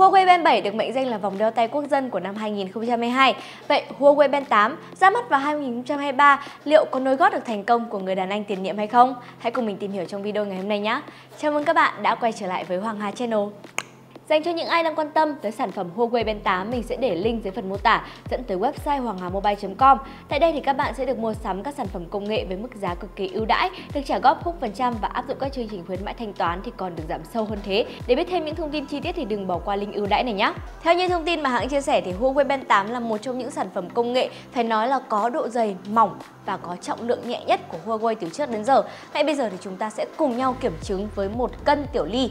Huawei Band 7 được mệnh danh là vòng đeo tay quốc dân của năm 2022. Vậy Huawei Band 8 ra mắt vào 2023 liệu có nối gót được thành công của người đàn anh tiền nhiệm hay không? Hãy cùng mình tìm hiểu trong video ngày hôm nay nhé. Chào mừng các bạn đã quay trở lại với Hoàng Hà Channel. Dành cho những ai đang quan tâm tới sản phẩm Huawei Band 8, mình sẽ để link dưới phần mô tả dẫn tới website hoàng hà mobile.com. Tại đây thì các bạn sẽ được mua sắm các sản phẩm công nghệ với mức giá cực kỳ ưu đãi, được trả góp khúc phần trăm và áp dụng các chương trình khuyến mãi thanh toán thì còn được giảm sâu hơn thế. Để biết thêm những thông tin chi tiết thì đừng bỏ qua link ưu đãi này nhé. Theo như thông tin mà hãng chia sẻ thì Huawei Band 8 là một trong những sản phẩm công nghệ phải nói là có độ dày mỏng và có trọng lượng nhẹ nhất của Huawei từ trước đến giờ. Ngay bây giờ thì chúng ta sẽ cùng nhau kiểm chứng với một cân tiểu ly.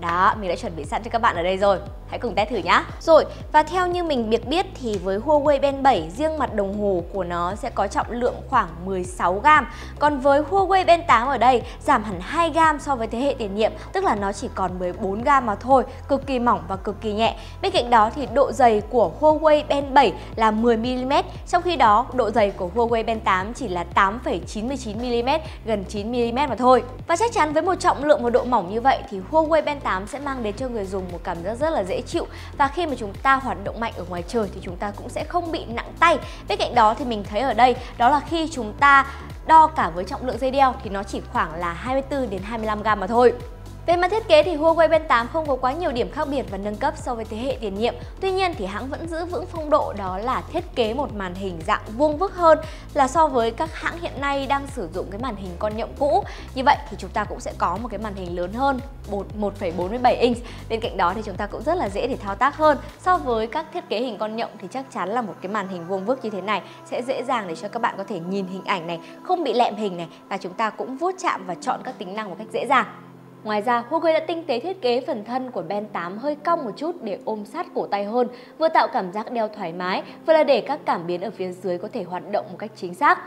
Đó, mình đã chuẩn bị sẵn cho các bạn ở đây rồi. Hãy cùng test thử nhá. Rồi, và theo như mình biết biết thì với Huawei Band 7 riêng mặt đồng hồ của nó sẽ có trọng lượng khoảng 16g Còn với Huawei Band 8 ở đây giảm hẳn 2g so với thế hệ tiền nhiệm Tức là nó chỉ còn 14g mà thôi Cực kỳ mỏng và cực kỳ nhẹ. Bên cạnh đó thì độ dày của Huawei Band 7 là 10mm Trong khi đó độ dày của Huawei Band 8 chỉ là 8,99mm gần 9mm mà thôi. Và chắc chắn với một trọng lượng và độ mỏng như vậy thì Huawei Band 8 sẽ mang đến cho người dùng một cảm giác rất là dễ chịu và khi mà chúng ta hoạt động mạnh ở ngoài trời thì chúng ta cũng sẽ không bị nặng tay. Bên cạnh đó thì mình thấy ở đây, đó là khi chúng ta đo cả với trọng lượng dây đeo thì nó chỉ khoảng là 24 đến 25 g mà thôi. Về mặt thiết kế thì Huawei Band 8 không có quá nhiều điểm khác biệt và nâng cấp so với thế hệ tiền nhiệm. Tuy nhiên thì hãng vẫn giữ vững phong độ đó là thiết kế một màn hình dạng vuông vức hơn là so với các hãng hiện nay đang sử dụng cái màn hình con nhộng cũ. Như vậy thì chúng ta cũng sẽ có một cái màn hình lớn hơn 1,47 inch. Bên cạnh đó thì chúng ta cũng rất là dễ để thao tác hơn. So với các thiết kế hình con nhộng thì chắc chắn là một cái màn hình vuông vức như thế này sẽ dễ dàng để cho các bạn có thể nhìn hình ảnh này, không bị lẹm hình này và chúng ta cũng vuốt chạm và chọn các tính năng một cách dễ dàng. Ngoài ra, Huawei đã tinh tế thiết kế phần thân của ben 8 hơi cong một chút để ôm sát cổ tay hơn, vừa tạo cảm giác đeo thoải mái, vừa là để các cảm biến ở phía dưới có thể hoạt động một cách chính xác.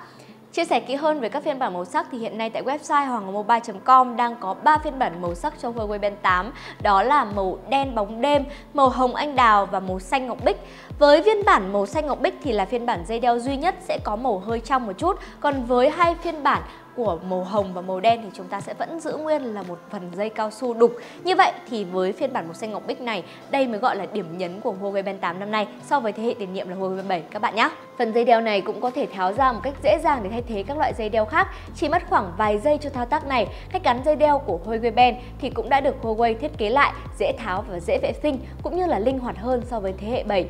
Chia sẻ kỹ hơn về các phiên bản màu sắc thì hiện nay tại website hoangmobile.com đang có 3 phiên bản màu sắc cho Huawei Band 8, đó là màu đen bóng đêm, màu hồng anh đào và màu xanh ngọc bích. Với phiên bản màu xanh ngọc bích thì là phiên bản dây đeo duy nhất sẽ có màu hơi trong một chút, còn với hai phiên bản của màu hồng và màu đen thì chúng ta sẽ vẫn giữ nguyên là một phần dây cao su đục. Như vậy thì với phiên bản màu xanh ngọc bích này, đây mới gọi là điểm nhấn của Huawei Band 8 năm nay so với thế hệ tiền nhiệm là Huawei Band 7 các bạn nhé. Phần dây đeo này cũng có thể tháo ra một cách dễ dàng để thay thế các loại dây đeo khác, chỉ mất khoảng vài giây cho thao tác này. Cách gắn dây đeo của Huawei Band thì cũng đã được Huawei thiết kế lại, dễ tháo và dễ vệ sinh cũng như là linh hoạt hơn so với thế hệ 7.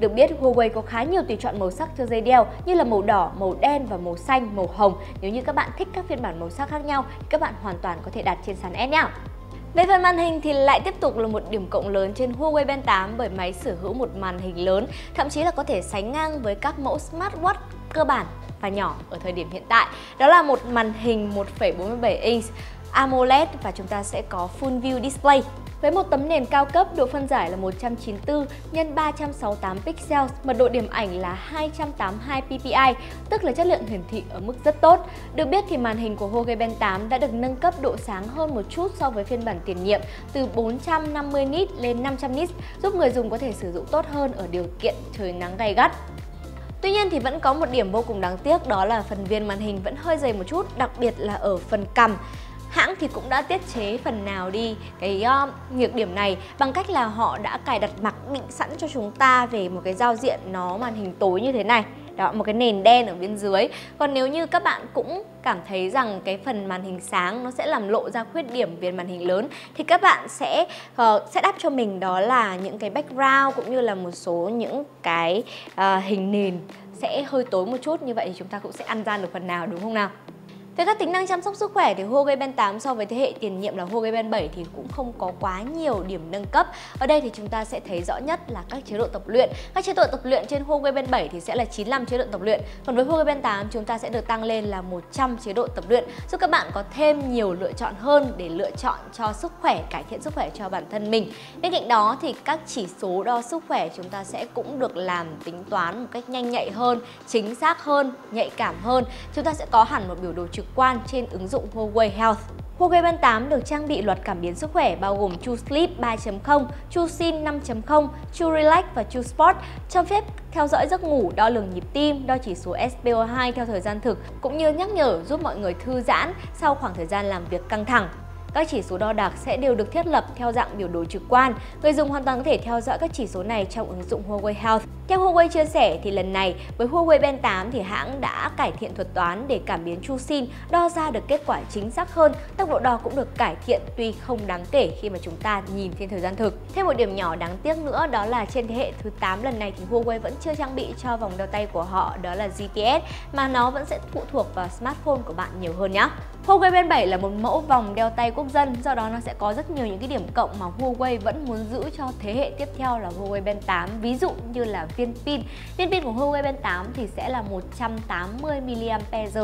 Được biết, Huawei có khá nhiều tùy chọn màu sắc cho dây đeo như là màu đỏ, màu đen và màu xanh, màu hồng. Nếu như các bạn thích các phiên bản màu sắc khác nhau, các bạn hoàn toàn có thể đặt trên sàn S nhé. Về phần màn hình thì lại tiếp tục là một điểm cộng lớn trên Huawei Band 8 bởi máy sở hữu một màn hình lớn, thậm chí là có thể sánh ngang với các mẫu smartwatch cơ bản và nhỏ ở thời điểm hiện tại. Đó là một màn hình 1,47 inch AMOLED và chúng ta sẽ có Full View Display. Với một tấm nền cao cấp, độ phân giải là 194 x 368 pixels, mật độ điểm ảnh là 282 ppi, tức là chất lượng hiển thị ở mức rất tốt. Được biết thì màn hình của Huawei Band 8 đã được nâng cấp độ sáng hơn một chút so với phiên bản tiền nhiệm, từ 450 nit lên 500 nit, giúp người dùng có thể sử dụng tốt hơn ở điều kiện trời nắng gay gắt. Tuy nhiên thì vẫn có một điểm vô cùng đáng tiếc đó là phần viên màn hình vẫn hơi dày một chút, đặc biệt là ở phần cằm hãng thì cũng đã tiết chế phần nào đi cái uh, nhược điểm này bằng cách là họ đã cài đặt mặc định sẵn cho chúng ta về một cái giao diện nó màn hình tối như thế này. Đó một cái nền đen ở bên dưới. Còn nếu như các bạn cũng cảm thấy rằng cái phần màn hình sáng nó sẽ làm lộ ra khuyết điểm về màn hình lớn thì các bạn sẽ ờ, uh, setup cho mình đó là những cái background cũng như là một số những cái uh, hình nền sẽ hơi tối một chút. Như vậy thì chúng ta cũng sẽ ăn gian được phần nào đúng không nào? Về các tính năng chăm sóc sức khỏe thì Huawei Band 8 so với thế hệ tiền nhiệm là Huawei Band 7 thì cũng không có quá nhiều điểm nâng cấp. Ở đây thì chúng ta sẽ thấy rõ nhất là các chế độ tập luyện. Các chế độ tập luyện trên Huawei Band 7 thì sẽ là 95 chế độ tập luyện. Còn với Huawei Band 8 chúng ta sẽ được tăng lên là 100 chế độ tập luyện giúp các bạn có thêm nhiều lựa chọn hơn để lựa chọn cho sức khỏe, cải thiện sức khỏe cho bản thân mình. Bên cạnh đó thì các chỉ số đo sức khỏe chúng ta sẽ cũng được làm tính toán một cách nhanh nhạy hơn, chính xác hơn, nhạy cảm hơn. Chúng ta sẽ có hẳn một biểu đồ trực trực quan trên ứng dụng Huawei Health. Huawei Band 8 được trang bị loạt cảm biến sức khỏe bao gồm True Sleep 3.0, True Sim 5.0, True Relax và True Sport, cho phép theo dõi giấc ngủ, đo lường nhịp tim, đo chỉ số SpO2 theo thời gian thực, cũng như nhắc nhở giúp mọi người thư giãn sau khoảng thời gian làm việc căng thẳng. Các chỉ số đo đạc sẽ đều được thiết lập theo dạng biểu đồ trực quan. Người dùng hoàn toàn có thể theo dõi các chỉ số này trong ứng dụng Huawei Health. Theo Huawei chia sẻ thì lần này với Huawei Band 8 thì hãng đã cải thiện thuật toán để cảm biến chu sin đo ra được kết quả chính xác hơn, tốc độ đo cũng được cải thiện tuy không đáng kể khi mà chúng ta nhìn trên thời gian thực. Thêm một điểm nhỏ đáng tiếc nữa đó là trên thế hệ thứ 8 lần này thì Huawei vẫn chưa trang bị cho vòng đeo tay của họ đó là GPS mà nó vẫn sẽ phụ thuộc vào smartphone của bạn nhiều hơn nhé. Huawei Band 7 là một mẫu vòng đeo tay quốc dân, do đó nó sẽ có rất nhiều những cái điểm cộng mà Huawei vẫn muốn giữ cho thế hệ tiếp theo là Huawei Band 8. Ví dụ như là viên pin. Viên pin của Huawei Band 8 thì sẽ là 180 mAh,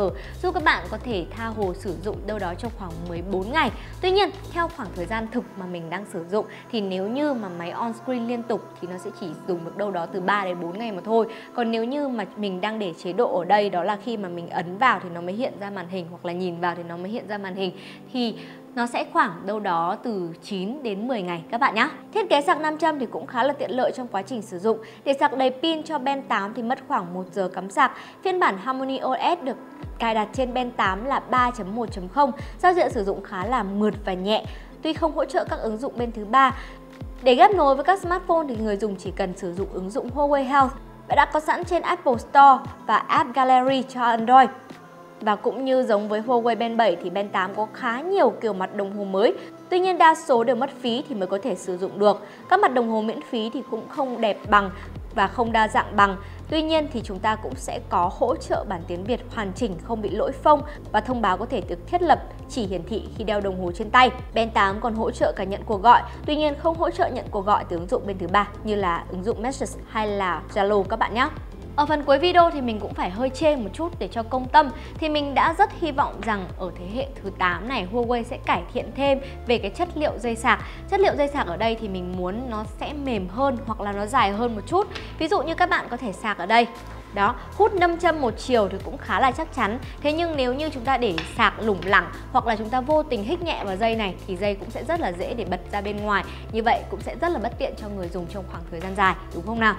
giúp các bạn có thể tha hồ sử dụng đâu đó trong khoảng 14 ngày. Tuy nhiên, theo khoảng thời gian thực mà mình đang sử dụng thì nếu như mà máy on screen liên tục thì nó sẽ chỉ dùng được đâu đó từ 3 đến 4 ngày mà thôi. Còn nếu như mà mình đang để chế độ ở đây đó là khi mà mình ấn vào thì nó mới hiện ra màn hình hoặc là nhìn vào thì nó nó mới hiện ra màn hình thì nó sẽ khoảng đâu đó từ 9 đến 10 ngày các bạn nhé. Thiết kế sạc 500 thì cũng khá là tiện lợi trong quá trình sử dụng. Để sạc đầy pin cho Ben 8 thì mất khoảng 1 giờ cắm sạc. Phiên bản Harmony OS được cài đặt trên Ben 8 là 3.1.0, giao diện sử dụng khá là mượt và nhẹ. Tuy không hỗ trợ các ứng dụng bên thứ ba, để ghép nối với các smartphone thì người dùng chỉ cần sử dụng ứng dụng Huawei Health đã có sẵn trên Apple Store và App Gallery cho Android. Và cũng như giống với Huawei Band 7 thì Band 8 có khá nhiều kiểu mặt đồng hồ mới. Tuy nhiên đa số đều mất phí thì mới có thể sử dụng được. Các mặt đồng hồ miễn phí thì cũng không đẹp bằng và không đa dạng bằng. Tuy nhiên thì chúng ta cũng sẽ có hỗ trợ bản tiếng Việt hoàn chỉnh không bị lỗi phông và thông báo có thể được thiết lập chỉ hiển thị khi đeo đồng hồ trên tay. Band 8 còn hỗ trợ cả nhận cuộc gọi, tuy nhiên không hỗ trợ nhận cuộc gọi từ ứng dụng bên thứ ba như là ứng dụng Messages hay là Zalo các bạn nhé. Ở phần cuối video thì mình cũng phải hơi chê một chút để cho công tâm thì mình đã rất hy vọng rằng ở thế hệ thứ 8 này Huawei sẽ cải thiện thêm về cái chất liệu dây sạc. Chất liệu dây sạc ở đây thì mình muốn nó sẽ mềm hơn hoặc là nó dài hơn một chút. Ví dụ như các bạn có thể sạc ở đây đó, hút 5 châm một chiều thì cũng khá là chắc chắn Thế nhưng nếu như chúng ta để sạc lủng lẳng hoặc là chúng ta vô tình hít nhẹ vào dây này thì dây cũng sẽ rất là dễ để bật ra bên ngoài Như vậy cũng sẽ rất là bất tiện cho người dùng trong khoảng thời gian dài, đúng không nào?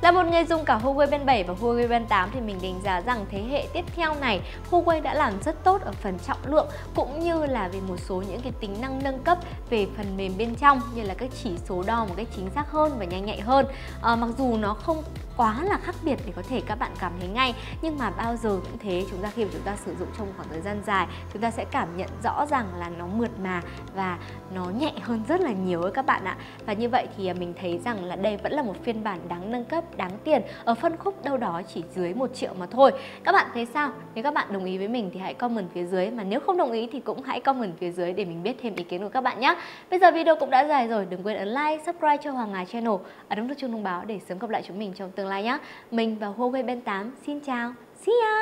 Là một người dùng cả Huawei Band 7 và Huawei Band 8 thì mình đánh giá rằng thế hệ tiếp theo này Huawei đã làm rất tốt ở phần trọng lượng cũng như là về một số những cái tính năng nâng cấp về phần mềm bên trong như là các chỉ số đo một cách chính xác hơn và nhanh nhạy hơn. À, mặc dù nó không quá là khác biệt để có thể các bạn cảm thấy ngay. Nhưng mà bao giờ cũng thế, chúng ta khi mà chúng ta sử dụng trong khoảng thời gian dài, chúng ta sẽ cảm nhận rõ ràng là nó mượt mà và nó nhẹ hơn rất là nhiều ấy các bạn ạ. Và như vậy thì à, mình thấy rằng là đây vẫn là một phiên bản đáng nâng cấp, đáng tiền. Ở phân khúc đâu đó chỉ dưới một triệu mà thôi. Các bạn thấy sao? Nếu các bạn đồng ý với mình thì hãy comment phía dưới. Mà nếu không đồng ý thì cũng hãy comment phía dưới để mình biết thêm ý kiến của các bạn nhé. Bây giờ video cũng đã dài rồi. Đừng quên ấn like, subscribe cho Hoàng Ngà Channel. Ấn nút chuông thông báo để sớm gặp lại chúng mình trong tương lai nhé mình và Huawei Ben 8 xin chào. See ya.